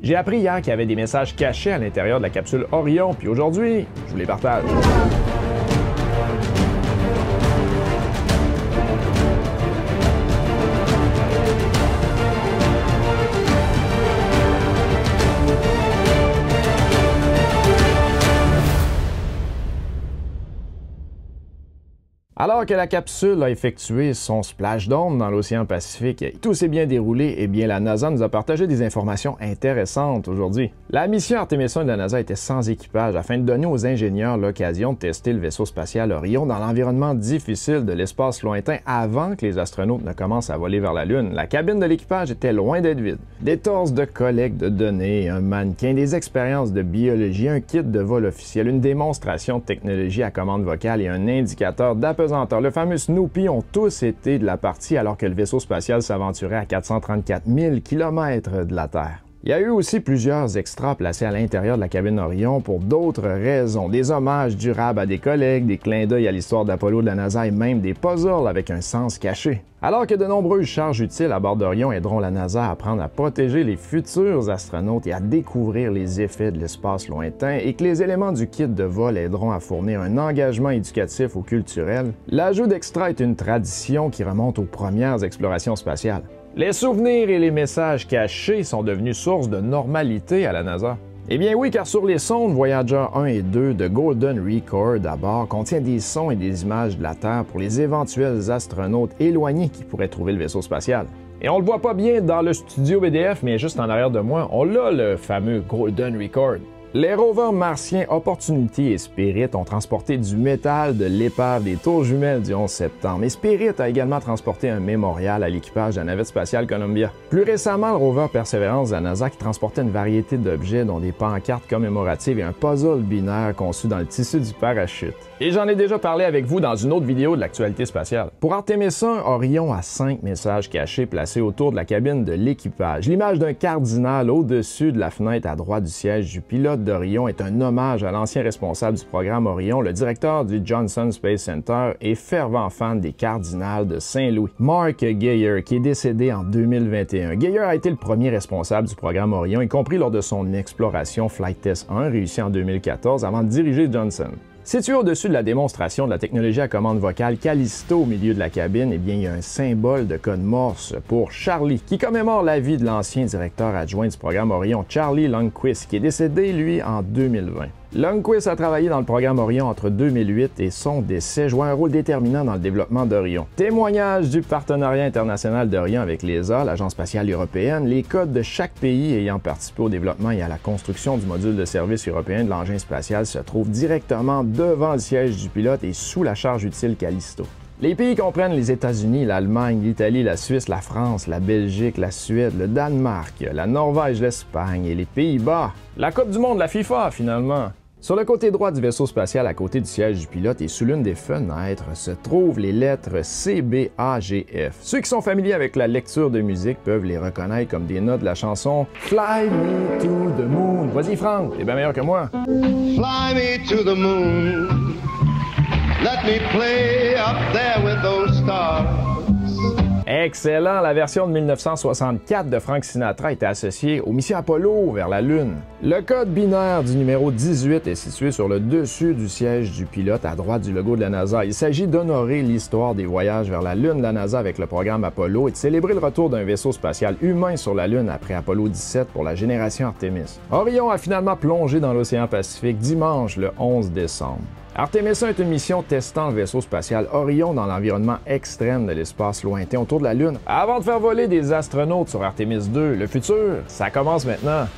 J'ai appris hier qu'il y avait des messages cachés à l'intérieur de la capsule Orion, puis aujourd'hui, je vous les partage. Alors que la capsule a effectué son splashdown dans l'océan Pacifique et tout s'est bien déroulé, eh bien la NASA nous a partagé des informations intéressantes aujourd'hui. La mission Artemis 1 de la NASA était sans équipage afin de donner aux ingénieurs l'occasion de tester le vaisseau spatial Orion dans l'environnement difficile de l'espace lointain avant que les astronautes ne commencent à voler vers la Lune. La cabine de l'équipage était loin d'être vide. Des torses de collecte de données, un mannequin, des expériences de biologie, un kit de vol officiel, une démonstration de technologie à commande vocale et un indicateur le fameux Snoopy ont tous été de la partie alors que le vaisseau spatial s'aventurait à 434 000 km de la Terre. Il y a eu aussi plusieurs extras placés à l'intérieur de la cabine Orion pour d'autres raisons, des hommages durables à des collègues, des clins d'œil à l'histoire d'Apollo de la NASA et même des puzzles avec un sens caché. Alors que de nombreuses charges utiles à bord d'Orion aideront la NASA à apprendre à protéger les futurs astronautes et à découvrir les effets de l'espace lointain et que les éléments du kit de vol aideront à fournir un engagement éducatif ou culturel, l'ajout d'extras est une tradition qui remonte aux premières explorations spatiales. Les souvenirs et les messages cachés sont devenus source de normalité à la NASA. Eh bien oui, car sur les sondes Voyager 1 et 2 de Golden Record à bord contient des sons et des images de la Terre pour les éventuels astronautes éloignés qui pourraient trouver le vaisseau spatial. Et on le voit pas bien dans le studio BDF, mais juste en arrière de moi, on a le fameux Golden Record. Les rovers martiens Opportunity et Spirit ont transporté du métal de l'épave des tours jumelles du 11 septembre. Et Spirit a également transporté un mémorial à l'équipage de la navette spatiale Columbia. Plus récemment, le rover Perseverance de la NASA qui transportait une variété d'objets dont des pancartes commémoratives et un puzzle binaire conçu dans le tissu du parachute. Et j'en ai déjà parlé avec vous dans une autre vidéo de l'actualité spatiale. Pour Artemis 1, Orion a cinq messages cachés placés autour de la cabine de l'équipage. L'image d'un cardinal au-dessus de la fenêtre à droite du siège du pilote d'Orion est un hommage à l'ancien responsable du programme Orion, le directeur du Johnson Space Center et fervent fan des cardinals de Saint-Louis, Mark Geyer, qui est décédé en 2021. Geyer a été le premier responsable du programme Orion, y compris lors de son exploration Flight Test 1 réussi en 2014 avant de diriger Johnson. Situé au-dessus de la démonstration de la technologie à commande vocale Callisto au milieu de la cabine, eh bien, il y a un symbole de code Morse pour Charlie, qui commémore la vie de l'ancien directeur adjoint du programme Orion, Charlie Lundquist, qui est décédé, lui, en 2020. Lundquist a travaillé dans le programme Orion entre 2008 et son décès joue un rôle déterminant dans le développement d'Orion. Témoignage du partenariat international d'Orion avec l'ESA, l'Agence spatiale européenne, les codes de chaque pays ayant participé au développement et à la construction du module de service européen de l'engin spatial se trouvent directement devant le siège du pilote et sous la charge utile Callisto. Les pays comprennent les États-Unis, l'Allemagne, l'Italie, la Suisse, la France, la Belgique, la Suède, le Danemark, la Norvège, l'Espagne et les Pays-Bas. La Coupe du Monde, la FIFA, finalement. Sur le côté droit du vaisseau spatial, à côté du siège du pilote et sous l'une des fenêtres, se trouvent les lettres C, B, A, G, F. Ceux qui sont familiers avec la lecture de musique peuvent les reconnaître comme des notes de la chanson Fly Me to the Moon. Vas-y, Franck, t'es bien meilleur que moi. Fly me to the moon. Let me play up there with those stars. Excellent! La version de 1964 de Frank Sinatra était associée aux missions Apollo vers la Lune. Le code binaire du numéro 18 est situé sur le dessus du siège du pilote à droite du logo de la NASA. Il s'agit d'honorer l'histoire des voyages vers la Lune de la NASA avec le programme Apollo et de célébrer le retour d'un vaisseau spatial humain sur la Lune après Apollo 17 pour la génération Artemis. Orion a finalement plongé dans l'océan Pacifique dimanche le 11 décembre. Artemis 1 est une mission testant le vaisseau spatial Orion dans l'environnement extrême de l'espace lointain autour de la Lune. Avant de faire voler des astronautes sur Artemis 2, le futur, ça commence maintenant.